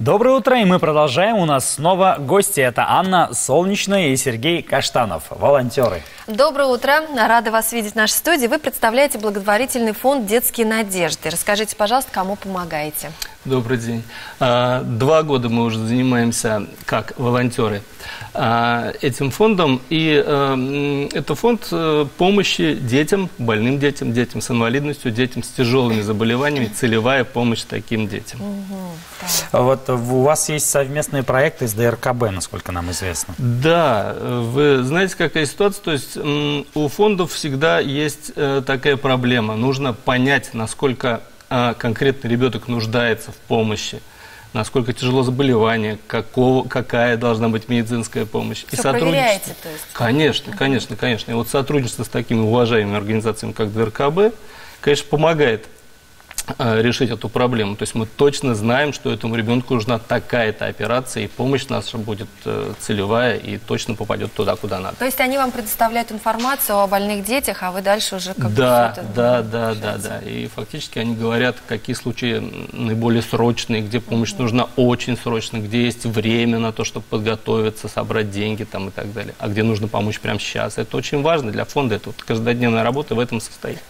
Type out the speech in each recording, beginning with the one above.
Доброе утро, и мы продолжаем. У нас снова гости. Это Анна Солнечная и Сергей Каштанов, волонтеры. Доброе утро. Рада вас видеть в нашей студии. Вы представляете благотворительный фонд «Детские надежды». Расскажите, пожалуйста, кому помогаете? Добрый день. А, два года мы уже занимаемся как волонтеры а, этим фондом. И а, это фонд э, помощи детям, больным детям, детям с инвалидностью, детям с тяжелыми заболеваниями, целевая помощь таким детям. Вот у вас есть совместные проекты с ДРКБ, насколько нам известно. Да, вы знаете, какая ситуация? То есть у фондов всегда есть э, такая проблема. Нужно понять, насколько а, конкретно ребенок нуждается в помощи, насколько тяжело заболевание, какого, какая должна быть медицинская помощь. Все и сотрудничество. то есть? Конечно, конечно, конечно. И вот сотрудничество с такими уважаемыми организациями, как ДРКБ, конечно, помогает решить эту проблему. То есть мы точно знаем, что этому ребенку нужна такая-то операция, и помощь наша будет э, целевая и точно попадет туда, куда надо. То есть они вам предоставляют информацию о больных детях, а вы дальше уже как да, бы это Да, да, да, да. И фактически они говорят, какие случаи наиболее срочные, где помощь mm-hmm. нужна очень срочно, где есть время на то, чтобы подготовиться, собрать деньги там и так далее, а где нужно помочь прямо сейчас. Это очень важно для фонда, это вот каждодневная работа в этом состоит.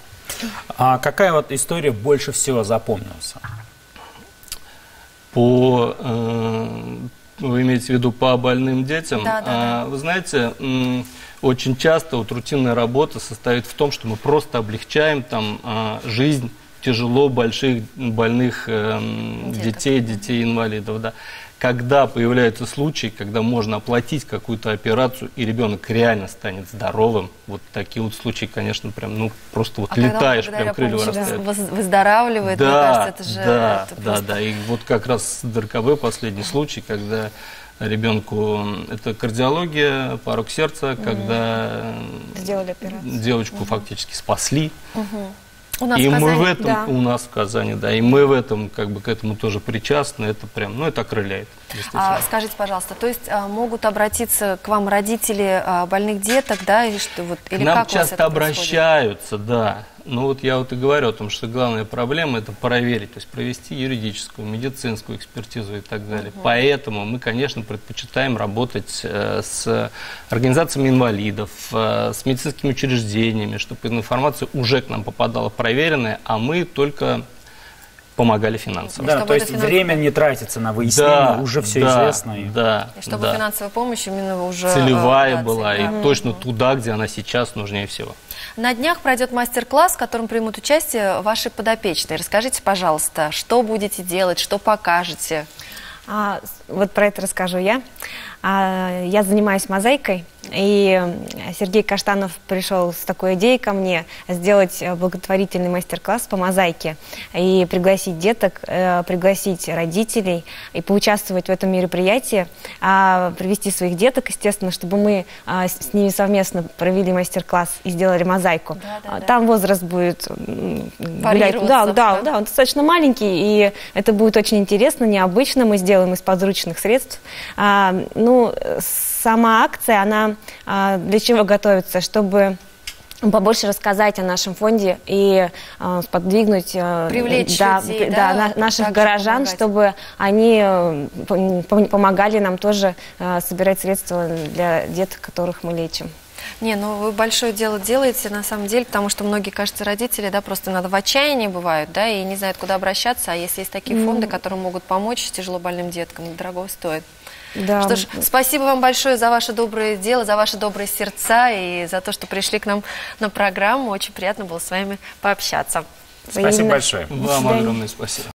А какая вот история больше всего запомнилась? По, э, вы имеете в виду по больным детям? Да, да, а, да. Вы знаете, очень часто вот рутинная работа состоит в том, что мы просто облегчаем там э, жизнь тяжело больших больных э, детей, детей инвалидов, да когда появляются случаи, когда можно оплатить какую-то операцию, и ребенок реально станет здоровым, вот такие вот случаи, конечно, прям, ну, просто вот а летаешь, прям крылья вырастают. выздоравливает, да, мне кажется, это же... Да, это да, да, и вот как раз ДРКБ последний случай, когда ребенку, это кардиология, порог сердца, когда Сделали операцию. девочку угу. фактически спасли. Угу. У нас и в Казани, мы в этом, да. у нас в Казани, да, и мы в этом, как бы, к этому тоже причастны, это прям, ну, это окрыляет. А, скажите, пожалуйста, то есть а, могут обратиться к вам родители а, больных деток, да, или что, вот, или нам как часто обращаются, да, ну вот я вот и говорю о том, что главная проблема это проверить, то есть провести юридическую, медицинскую экспертизу и так далее. Угу. Поэтому мы, конечно, предпочитаем работать э, с организациями инвалидов, э, с медицинскими учреждениями, чтобы информация уже к нам попадала проверенная, а мы только помогали финансово. Да, то есть финанс... время не тратится на выяснение, да, уже все да, известно. И... Да, и чтобы да. финансовая помощь именно уже... Целевая да, была, целевая. и точно туда, где она сейчас нужнее всего. На днях пройдет мастер-класс, в котором примут участие ваши подопечные. Расскажите, пожалуйста, что будете делать, что покажете? А, вот про это расскажу я. А, я занимаюсь мозаикой, и Сергей Каштанов пришел с такой идеей ко мне сделать благотворительный мастер-класс по мозаике и пригласить деток, э, пригласить родителей и поучаствовать в этом мероприятии, а привести своих деток, естественно, чтобы мы а, с ними совместно провели мастер-класс и сделали мозаику. Да, да, да. Там возраст будет гулять. Да, да, да, он достаточно маленький, и это будет очень интересно, необычно. Мы сделаем из подручных средств. А, ну, сама акция, она а, для чего готовится? Чтобы побольше рассказать о нашем фонде и э, сподвигнуть э, Привлечь да, людей, да, да, наших горожан, помогать. чтобы они э, помогали нам тоже э, собирать средства для деток, которых мы лечим. Не, ну вы большое дело делаете на самом деле, потому что многие, кажется, родители, да, просто надо в отчаянии бывают, да, и не знают, куда обращаться, а если есть такие фонды, которые могут помочь тяжело больным деткам, дорого стоит. Да. Что ж, спасибо вам большое за ваше доброе дело, за ваши добрые сердца и за то, что пришли к нам на программу. Очень приятно было с вами пообщаться. Спасибо большое. Вам огромное спасибо.